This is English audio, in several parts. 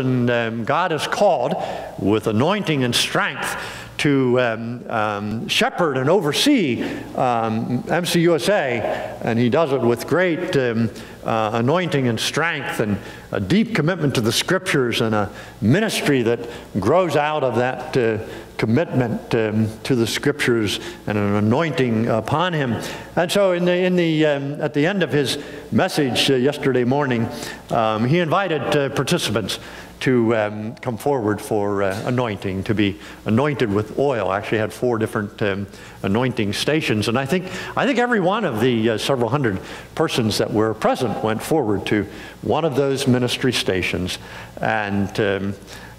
And um, God has called with anointing and strength to um, um, shepherd and oversee um, MCUSA, and he does it with great um, uh, anointing and strength and a deep commitment to the scriptures and a ministry that grows out of that uh, commitment um, to the scriptures and an anointing upon him. And so, in the, in the, um, at the end of his message uh, yesterday morning, um, he invited uh, participants to um, come forward for uh, anointing, to be anointed with oil. I actually had four different um, anointing stations, and I think, I think every one of the uh, several hundred persons that were present went forward to one of those ministry stations. And, um,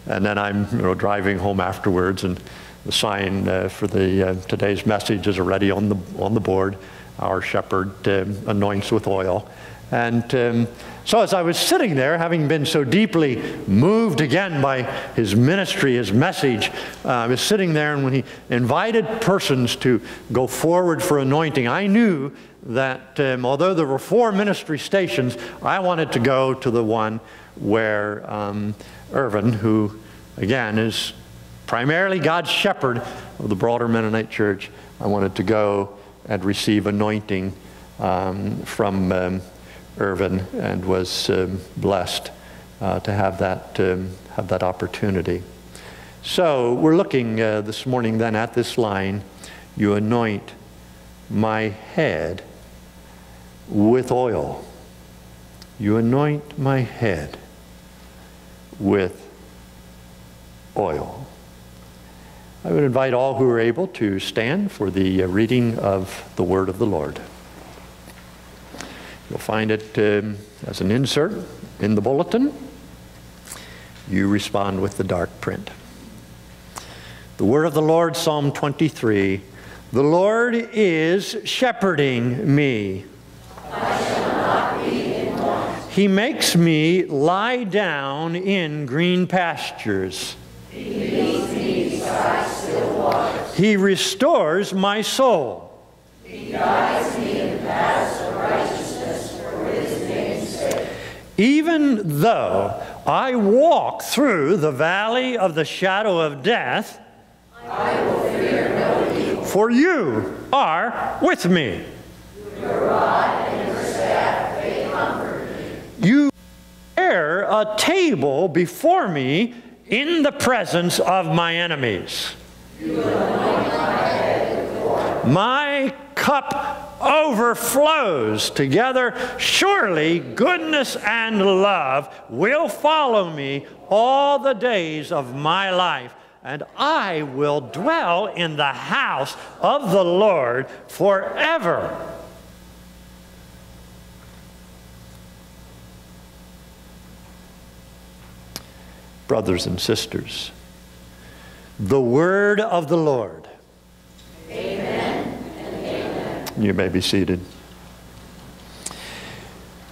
and then I'm you know, driving home afterwards, and the sign uh, for the, uh, today's message is already on the, on the board. Our shepherd um, anoints with oil. And um, so, as I was sitting there, having been so deeply moved again by his ministry, his message, uh, I was sitting there, and when he invited persons to go forward for anointing, I knew that um, although there were four ministry stations, I wanted to go to the one where um, Ervin, who again is primarily God's shepherd of the broader Mennonite church, I wanted to go and receive anointing um, from um, Ervin and was um, blessed uh, to have that, um, have that opportunity. So we're looking uh, this morning then at this line You anoint my head with oil. You anoint my head with oil. I would invite all who are able to stand for the uh, reading of the word of the Lord. You'll find it um, as an insert in the bulletin. You respond with the dark print. The word of the Lord, Psalm 23 The Lord is shepherding me. He makes me lie down in green pastures. He, leaves me beside still waters. he restores my soul. He guides me in paths of righteousness even though I walk through the valley of the shadow of death, I will fear no evil. For you are with me. Your rod and your staff, they comfort me. You prepare a table before me in the presence of my enemies. My, my cup overflows together. Surely goodness and love will follow me all the days of my life, and I will dwell in the house of the Lord forever. Brothers and sisters, the word of the Lord. You may be seated.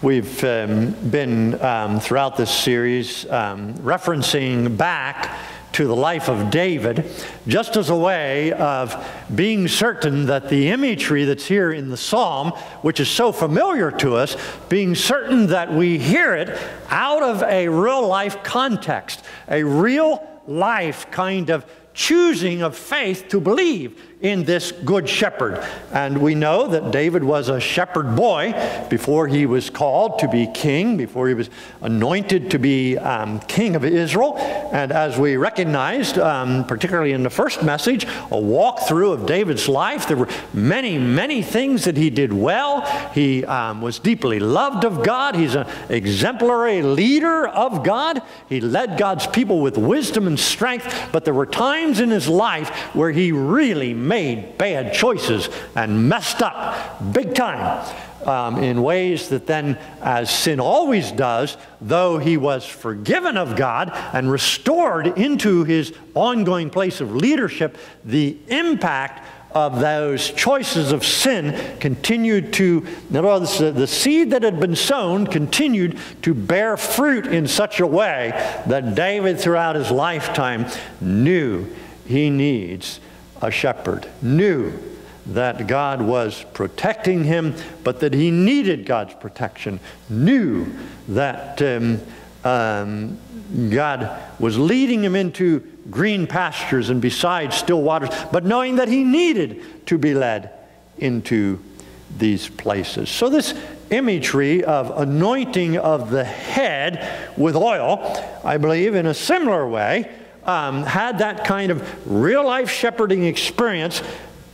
We've um, been um, throughout this series um, referencing back to the life of David just as a way of being certain that the imagery that's here in the psalm, which is so familiar to us, being certain that we hear it out of a real life context, a real life kind of choosing of faith to believe in this good shepherd. And we know that David was a shepherd boy before he was called to be king, before he was anointed to be um, king of Israel. And as we recognized, um, particularly in the first message, a walkthrough of David's life, there were many, many things that he did well. He um, was deeply loved of God. He's an exemplary leader of God. He led God's people with wisdom and strength. But there were times in his life where he really made bad choices and messed up big time um, in ways that then, as sin always does, though he was forgiven of God and restored into his ongoing place of leadership, the impact of those choices of sin continued to, the seed that had been sown continued to bear fruit in such a way that David, throughout his lifetime, knew he needs a shepherd, knew that God was protecting him, but that he needed God's protection, knew that um, um, God was leading him into green pastures and beside still waters, but knowing that he needed to be led into these places. So, this imagery of anointing of the head with oil, I believe, in a similar way, um, had that kind of real life shepherding experience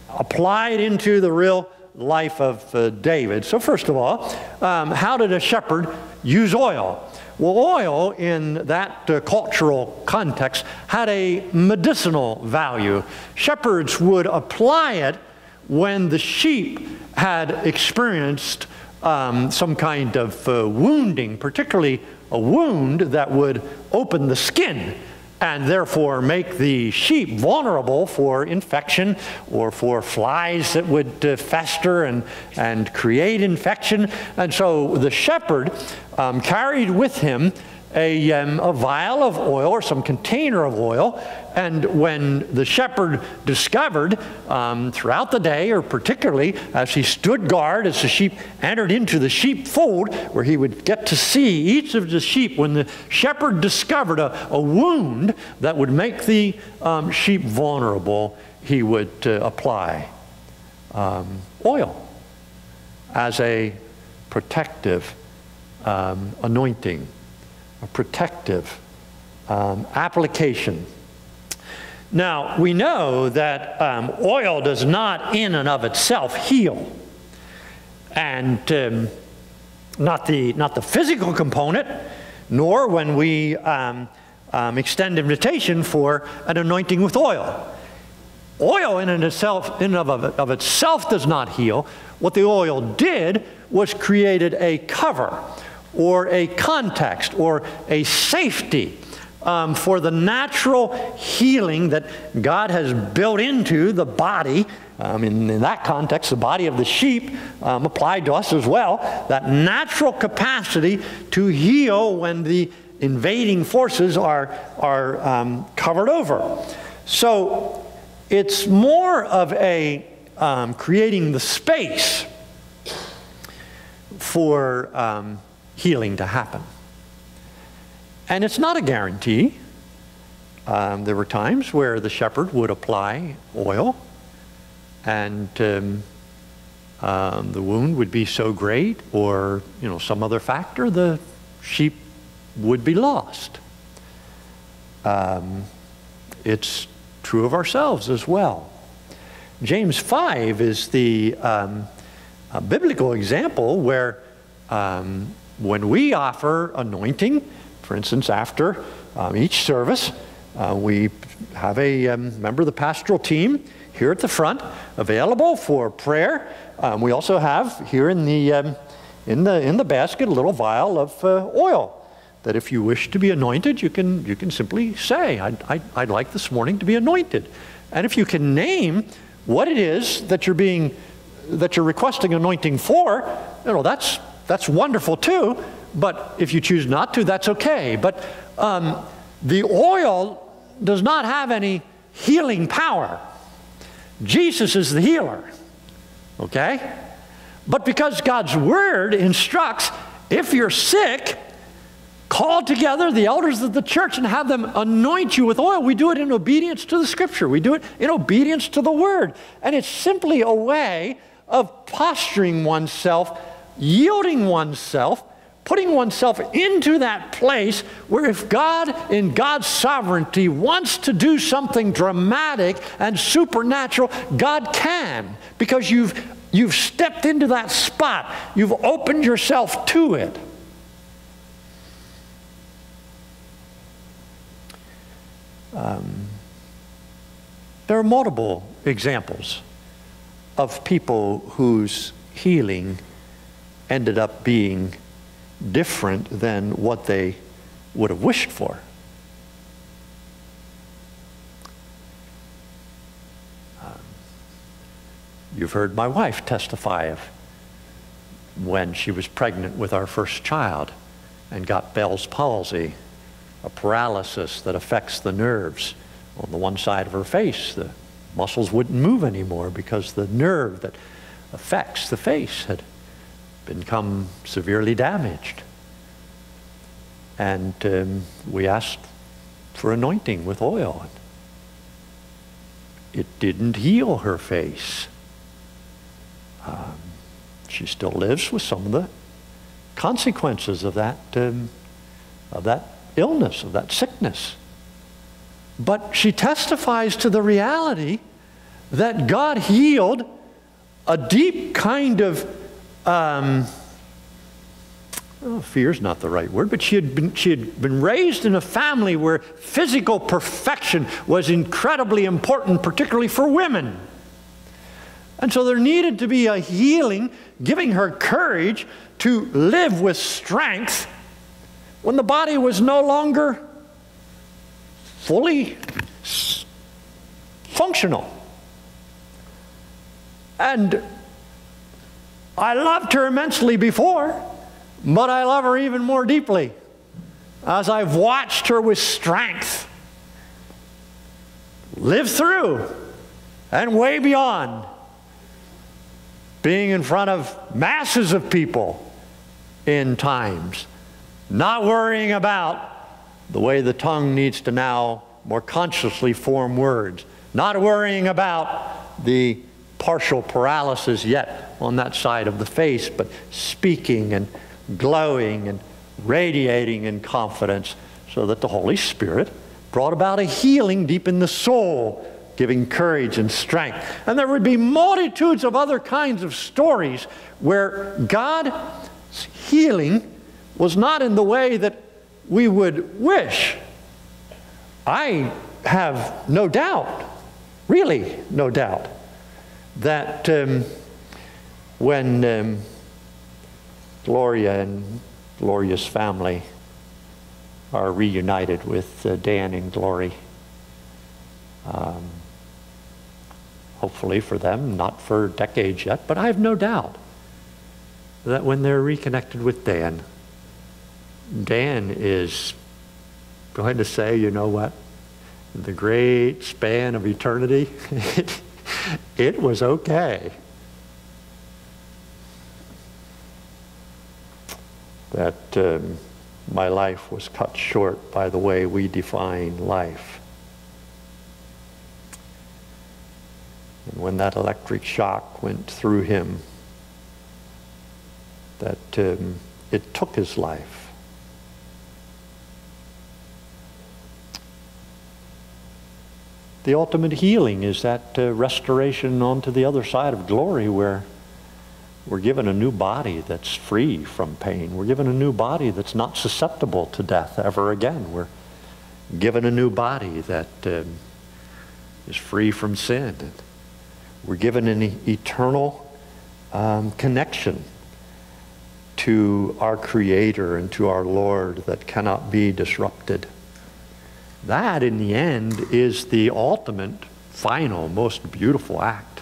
applied into the real life of uh, David. So, first of all, um, how did a shepherd use oil? Well, oil in that uh, cultural context had a medicinal value. Shepherds would apply it when the sheep had experienced um, some kind of uh, wounding, particularly a wound that would open the skin and therefore make the sheep vulnerable for infection or for flies that would uh, fester and, and create infection. And so the shepherd um, carried with him a, um, a vial of oil or some container of oil. And when the shepherd discovered um, throughout the day, or particularly as he stood guard as the sheep entered into the sheepfold, where he would get to see each of the sheep, when the shepherd discovered a, a wound that would make the um, sheep vulnerable, he would uh, apply um, oil as a protective um, anointing a protective um, application. Now, we know that um, oil does not, in and of itself, heal. And um, not, the, not the physical component, nor when we um, um, extend invitation for an anointing with oil. Oil in and, itself, in and of, of itself does not heal. What the oil did was created a cover or a context or a safety um, for the natural healing that God has built into the body. Um, in, in, that context, the body of the sheep um, applied to us as well. That natural capacity to heal when the invading forces are, are um, covered over. So it's more of a um, creating the space for um, healing to happen. And it's not a guarantee. Um, there were times where the shepherd would apply oil and um, um, the wound would be so great or you know some other factor the sheep would be lost um, it's true of ourselves as well james 5 is the um, biblical example where um, when we offer anointing, for instance, after um, each service, uh, we have a um, member of the pastoral team here at the front available for prayer. Um, we also have here in the, um, in, the, in the basket a little vial of uh, oil that if you wish to be anointed, you can, you can simply say, I'd, I'd, I'd like this morning to be anointed. And if you can name what it is that you're being that you're requesting anointing for, you know, that's that's wonderful too, but if you choose not to, that's okay. But um, the oil does not have any healing power. Jesus is the healer, okay? But because God's word instructs, if you're sick, call together the elders of the church and have them anoint you with oil. We do it in obedience to the scripture, we do it in obedience to the word. And it's simply a way of posturing oneself yielding oneself, putting oneself into that place where if God, in God's sovereignty, wants to do something dramatic and supernatural, God can because you've, you've stepped into that spot, you've opened yourself to it. Um, there are multiple examples of people whose healing ended up being different than what they would have wished for. Um, you've heard my wife testify of when she was pregnant with our first child and got Bell's palsy, a paralysis that affects the nerves on the one side of her face. The muscles wouldn't move anymore because the nerve that affects the face had become severely damaged. And um, we asked for anointing with oil. It didn't heal her face. Um, she still lives with some of the consequences of that, um, of that illness, of that sickness. But she testifies to the reality that God healed a deep kind of um, oh, fear is not the right word, but she had, been, she had been raised in a family where physical perfection was incredibly important, particularly for women. And so there needed to be a healing, giving her courage to live with strength when the body was no longer fully functional. And I loved her immensely before, but I love her even more deeply as I've watched her with strength live through and way beyond being in front of masses of people in times, not worrying about the way the tongue needs to now more consciously form words, not worrying about the partial paralysis yet on that side of the face, but speaking and glowing and radiating in confidence so that the Holy Spirit brought about a healing deep in the soul, giving courage and strength. And there would be multitudes of other kinds of stories where God's healing was not in the way that we would wish. I have no doubt, really no doubt, that um, when um, Gloria and Gloria's family are reunited with uh, Dan and Glory, um, hopefully for them, not for decades yet, but I have no doubt that when they're reconnected with Dan, Dan is going to say, you know what? The great span of eternity, it was okay. That um, my life was cut short by the way we define life. And when that electric shock went through him, that um, it took his life. The ultimate healing is that uh, restoration onto the other side of glory where we're given a new body that's free from pain. We're given a new body that's not susceptible to death ever again. We're given a new body that um, is free from sin. We're given an eternal um, connection to our Creator and to our Lord that cannot be disrupted. That, in the end, is the ultimate, final, most beautiful act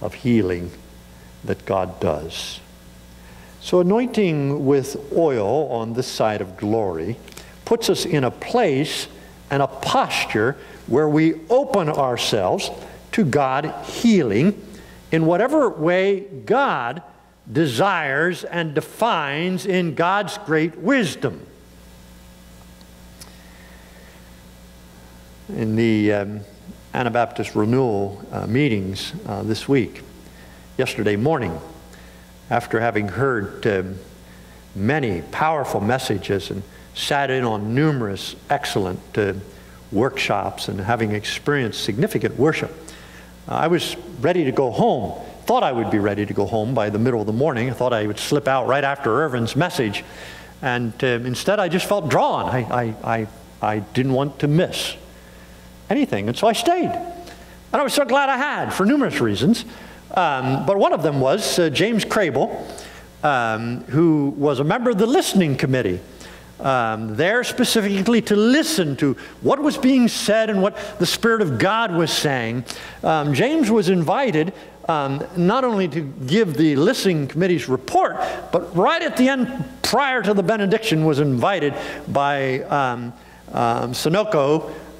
of healing that God does. So, anointing with oil on this side of glory puts us in a place and a posture where we open ourselves to God healing in whatever way God desires and defines in God's great wisdom. In the um, Anabaptist renewal uh, meetings uh, this week, yesterday morning, after having heard um, many powerful messages and sat in on numerous excellent uh, workshops and having experienced significant worship, I was ready to go home. Thought I would be ready to go home by the middle of the morning. I thought I would slip out right after Ervin's message. And um, instead, I just felt drawn. I, I, I, I didn't want to miss anything. And so I stayed. And I was so glad I had for numerous reasons. Um, but one of them was uh, James Krabill, um, who was a member of the listening committee. Um, there specifically to listen to what was being said and what the Spirit of God was saying. Um, James was invited um, not only to give the listening committee's report, but right at the end, prior to the benediction, was invited by um,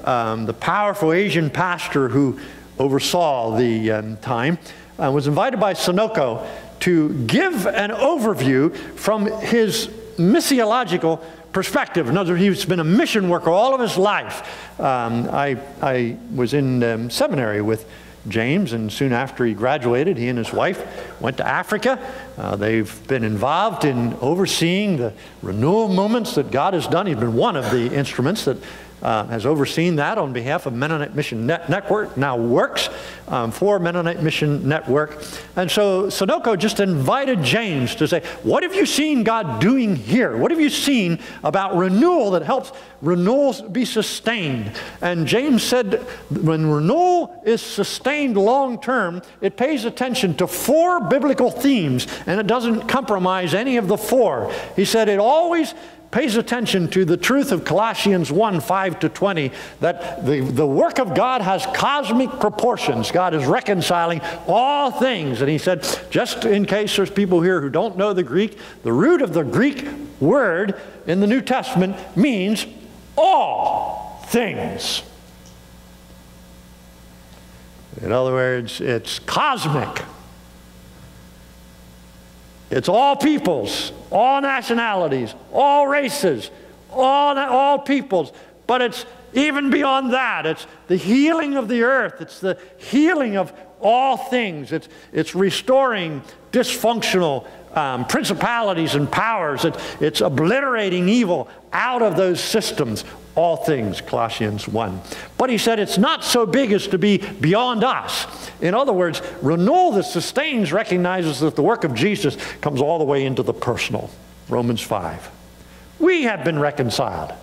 um, the powerful Asian pastor who oversaw the um, time, uh, was invited by Sonoko to give an overview from his missiological perspective. In other words, he's been a mission worker all of his life. Um, I, I was in um, seminary with James, and soon after he graduated, he and his wife went to Africa. Uh, they've been involved in overseeing the renewal movements that God has done. He's been one of the instruments that uh, has overseen that on behalf of Mennonite Mission Net Network, now works um, for Mennonite Mission Network. And so Sonoko just invited James to say, What have you seen God doing here? What have you seen about renewal that helps renewal be sustained? And James said, When renewal is sustained long term, it pays attention to four biblical themes and it doesn't compromise any of the four. He said, It always pays attention to the truth of Colossians 1 5 to 20, that the, the work of God has cosmic proportions. God is reconciling all things. And he said, just in case there's people here who don't know the Greek, the root of the Greek word in the New Testament means all things. In other words, it's cosmic. It's all peoples, all nationalities, all races, all, all peoples. But it's even beyond that. It's the healing of the earth. It's the healing of all things. It's, it's restoring dysfunctional um, principalities and powers. It, it's obliterating evil out of those systems. All things, Colossians 1. But he said it's not so big as to be beyond us. In other words, renewal that sustains recognizes that the work of Jesus comes all the way into the personal. Romans 5. We have been reconciled.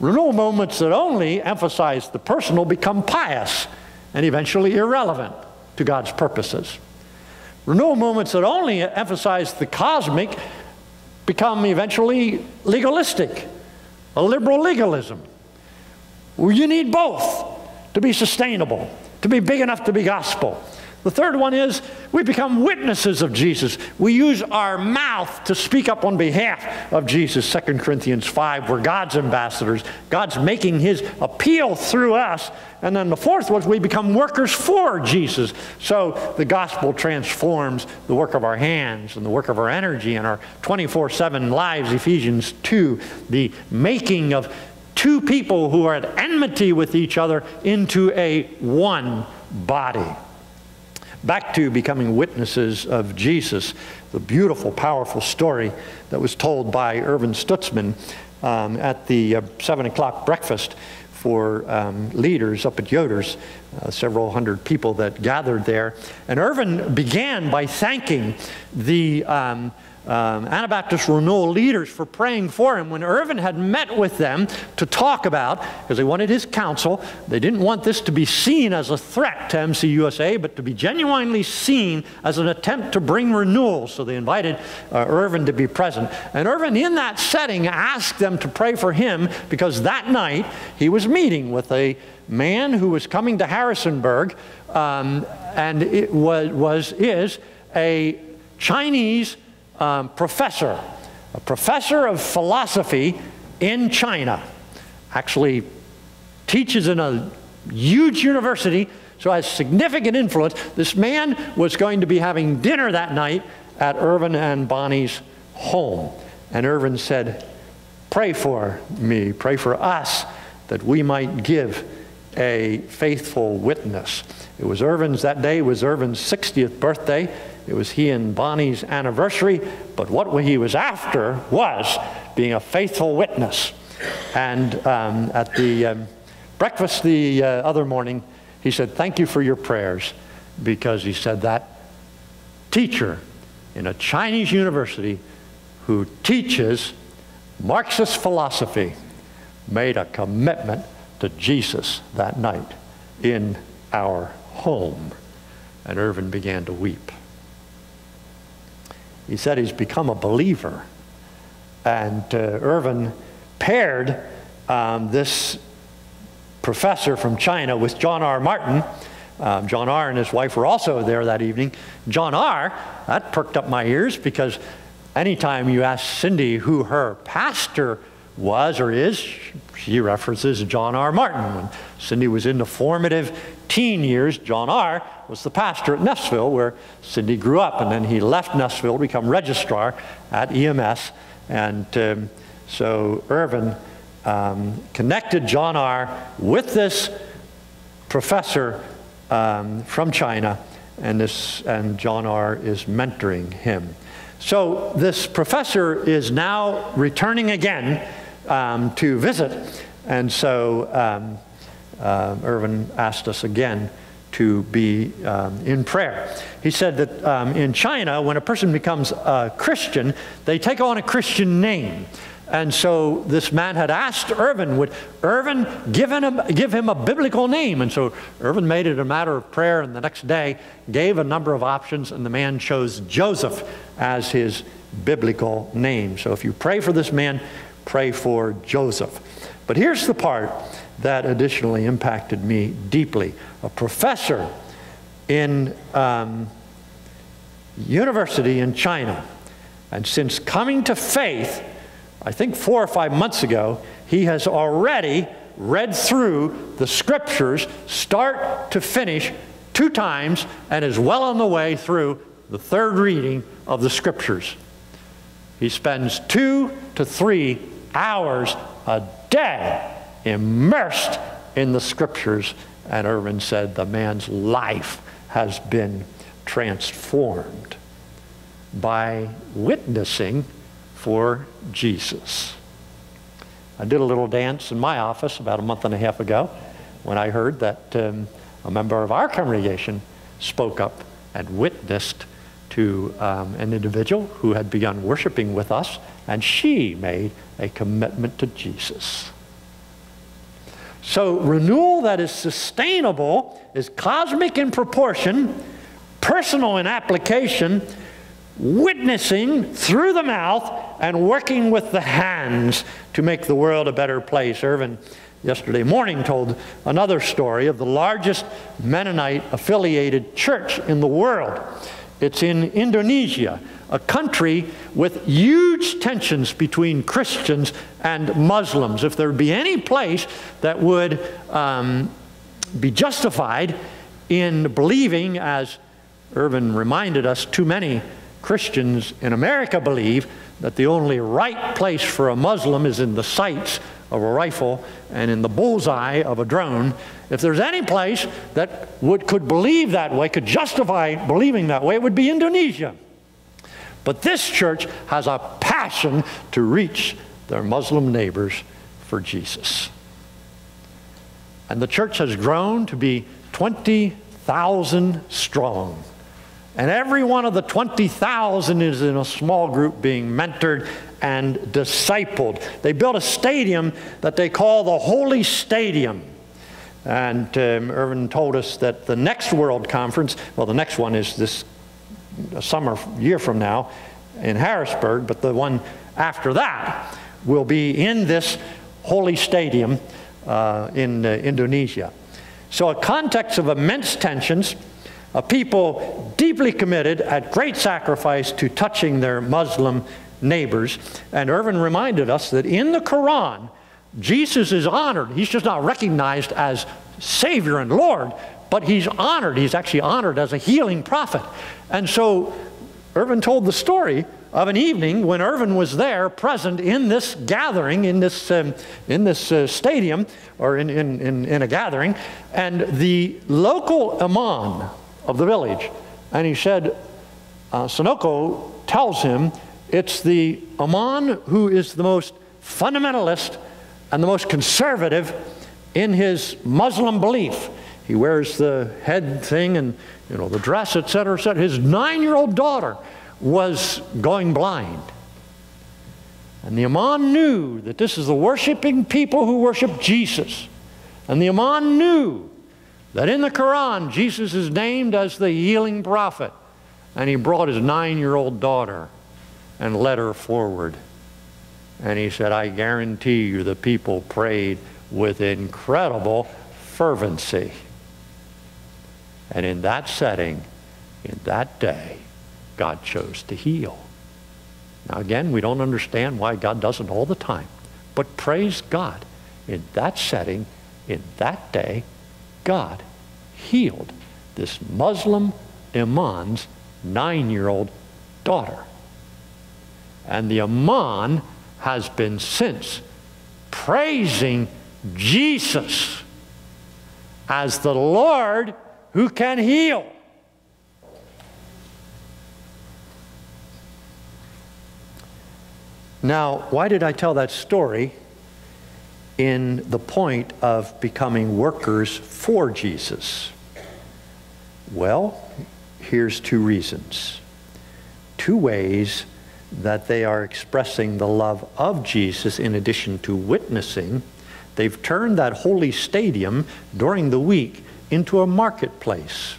Renewal moments that only emphasize the personal become pious and eventually irrelevant to God's purposes. Renewal moments that only emphasize the cosmic become eventually legalistic, a liberal legalism. Well, you need both to be sustainable, to be big enough to be gospel. The third one is we become witnesses of Jesus. We use our mouth to speak up on behalf of Jesus. 2 Corinthians 5, we're God's ambassadors. God's making his appeal through us. And then the fourth was we become workers for Jesus. So the gospel transforms the work of our hands and the work of our energy and our 24 7 lives. Ephesians 2, the making of two people who are at enmity with each other into a one body back to becoming witnesses of Jesus, the beautiful, powerful story that was told by Ervin Stutzman um, at the uh, 7 o'clock breakfast for um, leaders up at Yoder's, uh, several hundred people that gathered there. And Ervin began by thanking the um, um, Anabaptist renewal leaders for praying for him. When Ervin had met with them to talk about, because they wanted his counsel, they didn't want this to be seen as a threat to MCUSA, but to be genuinely seen as an attempt to bring renewal. So they invited uh, Ervin to be present. And Ervin, in that setting, asked them to pray for him because that night he was meeting with a man who was coming to Harrisonburg, um, and it was, was is a Chinese um, professor, a professor of philosophy in China, actually teaches in a huge university, so has significant influence. This man was going to be having dinner that night at Ervin and Bonnie's home. And Ervin said, Pray for me, pray for us that we might give a faithful witness. It was Ervin's, that day was Ervin's 60th birthday. It was he and Bonnie's anniversary, but what he was after was being a faithful witness. And um, at the um, breakfast the uh, other morning, he said, Thank you for your prayers, because he said that teacher in a Chinese university who teaches Marxist philosophy made a commitment to Jesus that night in our home. And Ervin began to weep. He said he's become a believer. And uh, Ervin paired um, this professor from China with John R. Martin. Um, John R. and his wife were also there that evening. John R., that perked up my ears because anytime you ask Cindy who her pastor was or is, she references John R. Martin. When Cindy was in the formative teen years, John R. was the pastor at Neffsville where Cindy grew up. And then he left Neffsville to become registrar at EMS. And um, So Ervin um, connected John R. with this professor um, from China, and, this, and John R. is mentoring him. So this professor is now returning again um, to visit, and so um, uh, Ervin asked us again to be um, in prayer. He said that um, in China, when a person becomes a Christian, they take on a Christian name. And so this man had asked Ervin, would Ervin give him, give him a biblical name? And so Ervin made it a matter of prayer, and the next day gave a number of options, and the man chose Joseph as his biblical name. So if you pray for this man, pray for Joseph. But here's the part that additionally impacted me deeply. A professor in um, university in China, and since coming to faith, I think four or five months ago, he has already read through the scriptures start to finish two times and is well on the way through the third reading of the scriptures. He spends two to three hours a day immersed in the scriptures. And Ervin said the man's life has been transformed by witnessing for Jesus. I did a little dance in my office about a month and a half ago when I heard that um, a member of our congregation spoke up and witnessed to um, an individual who had begun worshiping with us, and she made a commitment to Jesus. So, renewal that is sustainable is cosmic in proportion, personal in application, witnessing through the mouth, and working with the hands to make the world a better place. Ervin yesterday morning told another story of the largest Mennonite affiliated church in the world. It's in Indonesia, a country with huge tensions between Christians and Muslims. If there be any place that would um, be justified in believing, as Ervin reminded us, too many Christians in America believe that the only right place for a Muslim is in the sights of a rifle and in the bullseye of a drone. If there's any place that would, could believe that way, could justify believing that way, it would be Indonesia. But this church has a passion to reach their Muslim neighbors for Jesus. And the church has grown to be 20,000 strong. And every one of the 20,000 is in a small group being mentored and discipled. They built a stadium that they call the Holy Stadium. And um, Ervin told us that the next World Conference, well, the next one is this summer year from now in Harrisburg, but the one after that will be in this holy stadium uh, in uh, Indonesia. So, a context of immense tensions, a people deeply committed at great sacrifice to touching their Muslim neighbors. And Ervin reminded us that in the Quran, Jesus is honored. He's just not recognized as Savior and Lord, but he's honored. He's actually honored as a healing prophet. And so Ervin told the story of an evening when Ervin was there, present in this gathering, in this, um, in this uh, stadium, or in, in, in, in, a gathering, and the local imam of the village, and he said, uh, tells him it's the imam who is the most fundamentalist and the most conservative in his Muslim belief. He wears the head thing and you know the dress, etc., etc. His nine-year-old daughter was going blind. And the Imam knew that this is the worshiping people who worship Jesus. And the Imam knew that in the Quran, Jesus is named as the healing prophet. And he brought his nine year old daughter and led her forward. And he said, I guarantee you the people prayed with incredible fervency. And in that setting, in that day, God chose to heal. Now, again, we don't understand why God doesn't all the time. But praise God, in that setting, in that day, God healed this Muslim imam's nine year old daughter. And the imam has been since praising Jesus as the Lord who can heal. Now, why did I tell that story in the point of becoming workers for Jesus? Well, here's two reasons. Two ways that they are expressing the love of Jesus in addition to witnessing. They've turned that holy stadium during the week into a marketplace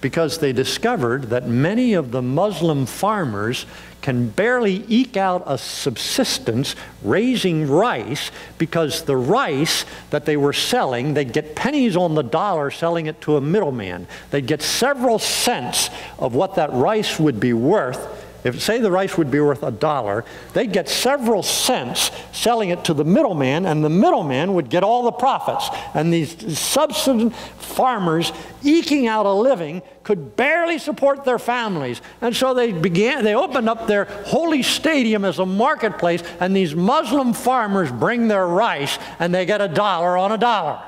because they discovered that many of the Muslim farmers can barely eke out a subsistence raising rice because the rice that they were selling, they'd get pennies on the dollar selling it to a middleman. They'd get several cents of what that rice would be worth if, say, the rice would be worth a dollar, they'd get several cents selling it to the middleman, and the middleman would get all the profits. And these subsistence farmers eking out a living could barely support their families. And so they began, they opened up their holy stadium as a marketplace, and these Muslim farmers bring their rice, and they get a dollar on a dollar.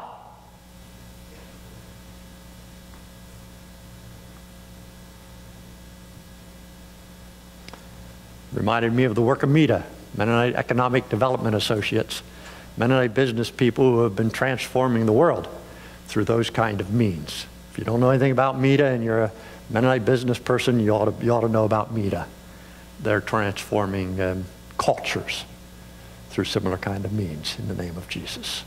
Reminded me of the work of MEDA, Mennonite Economic Development Associates, Mennonite business people who have been transforming the world through those kind of means. If you don't know anything about MEDA and you're a Mennonite business person, you ought to, you ought to know about MEDA. They're transforming um, cultures through similar kind of means in the name of Jesus.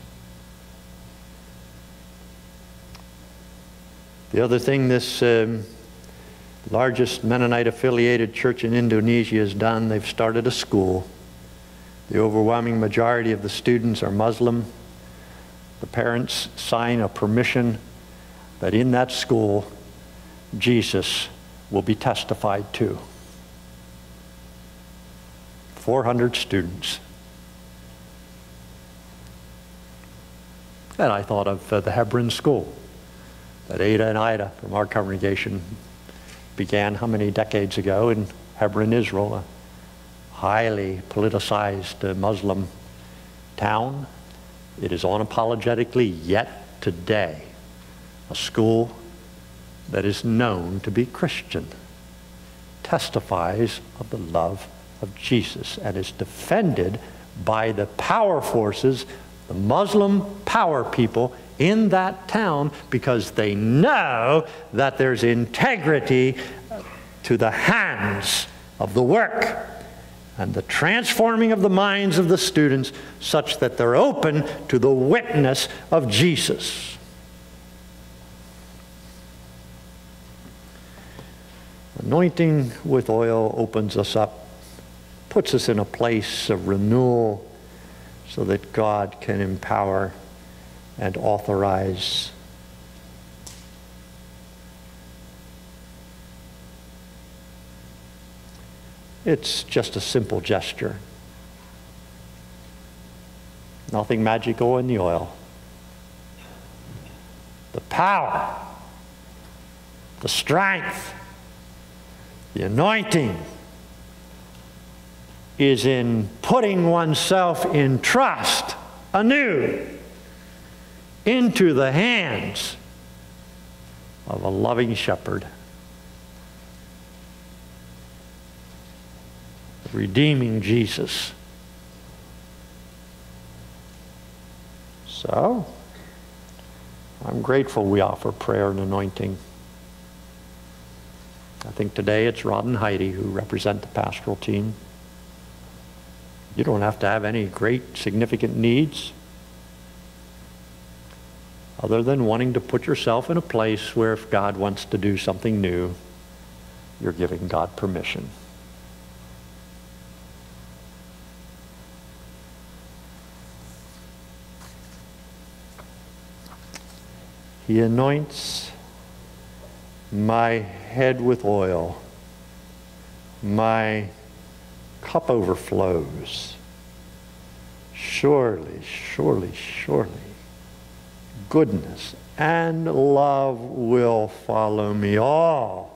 The other thing this um, largest Mennonite affiliated church in Indonesia has done. They've started a school. The overwhelming majority of the students are Muslim. The parents sign a permission that in that school, Jesus will be testified to. 400 students. And I thought of uh, the Hebron School that Ada and Ida from our congregation began how many decades ago in Hebron, Israel, a highly politicized uh, Muslim town. It is unapologetically yet today a school that is known to be Christian, testifies of the love of Jesus, and is defended by the power forces, the Muslim power people in that town because they know that there's integrity to the hands of the work and the transforming of the minds of the students such that they're open to the witness of Jesus. Anointing with oil opens us up, puts us in a place of renewal so that God can empower and authorize. It's just a simple gesture. Nothing magical in the oil. The power, the strength, the anointing is in putting oneself in trust anew into the hands of a loving shepherd. Redeeming Jesus. So, I'm grateful we offer prayer and anointing. I think today it's Rod and Heidi who represent the pastoral team. You don't have to have any great significant needs other than wanting to put yourself in a place where if God wants to do something new, you're giving God permission. He anoints my head with oil. My cup overflows. Surely, surely, surely goodness and love will follow me all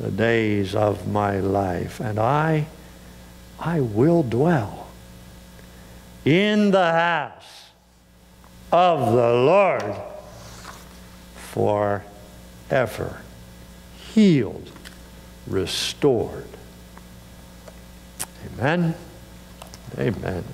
the days of my life, and I, I will dwell in the house of the Lord forever, healed, restored. Amen. Amen.